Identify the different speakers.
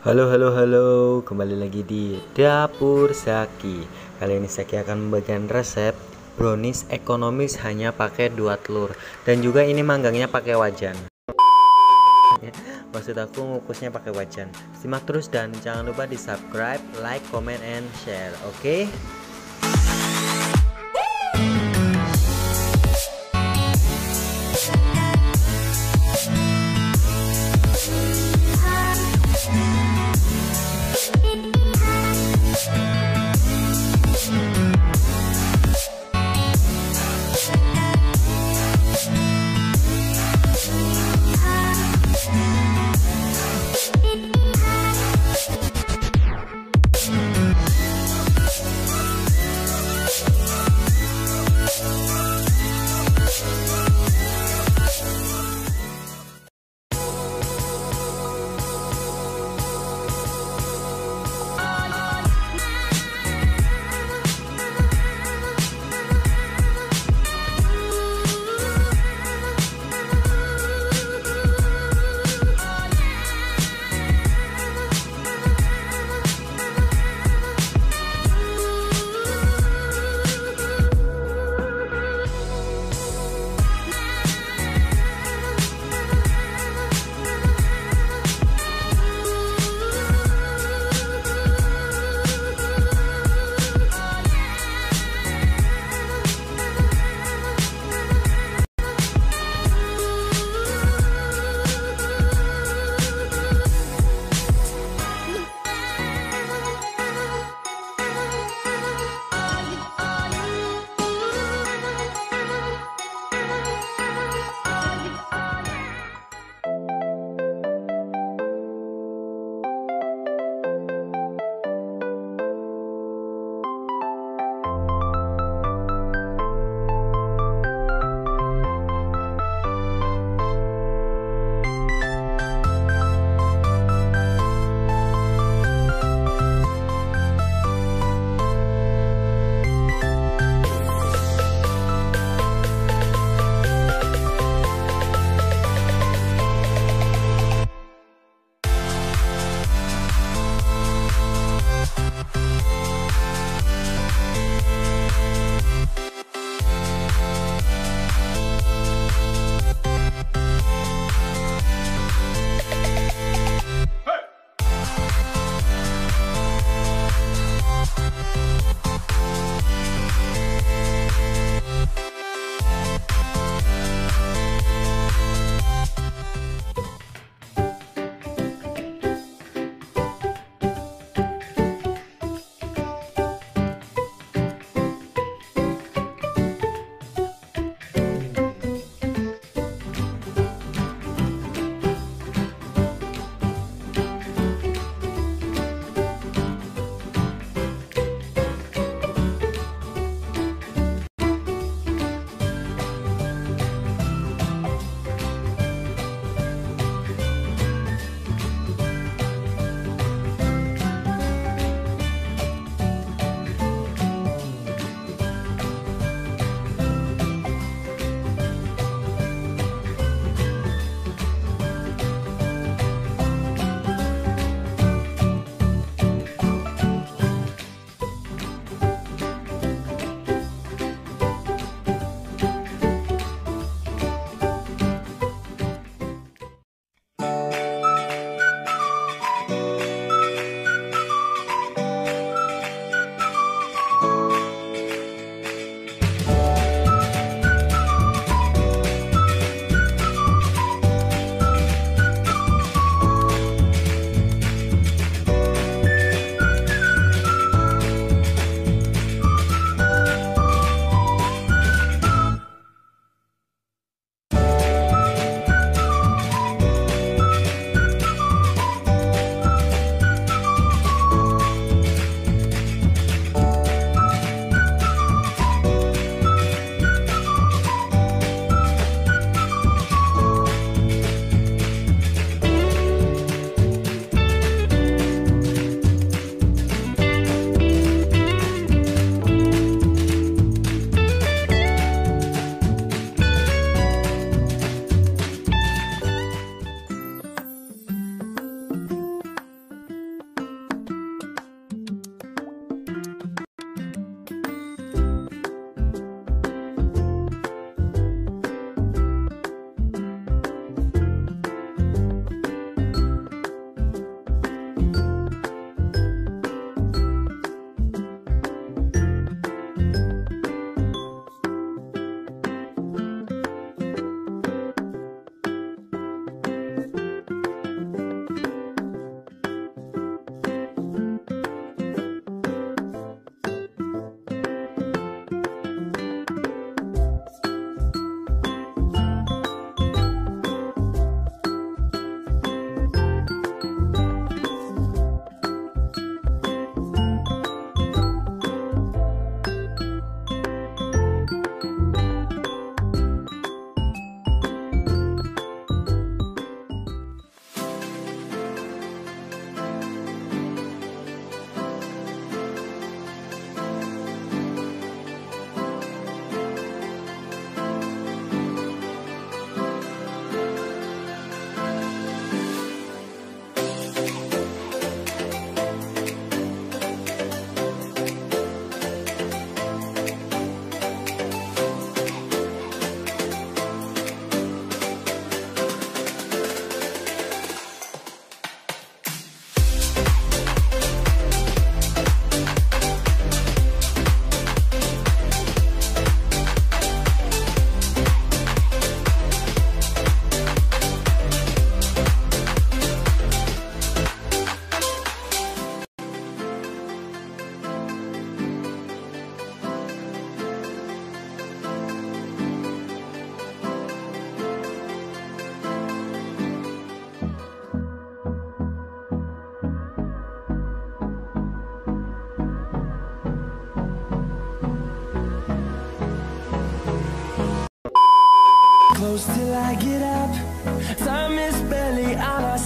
Speaker 1: Halo halo halo, kembali lagi di Dapur Saki. Kali ini Saki akan membagikan resep brownies ekonomis hanya pakai dua telur dan juga ini manggangnya pakai wajan. Maksud aku ngukusnya pakai wajan. Simak terus dan jangan lupa di subscribe, like, comment, and share. Oke? Okay?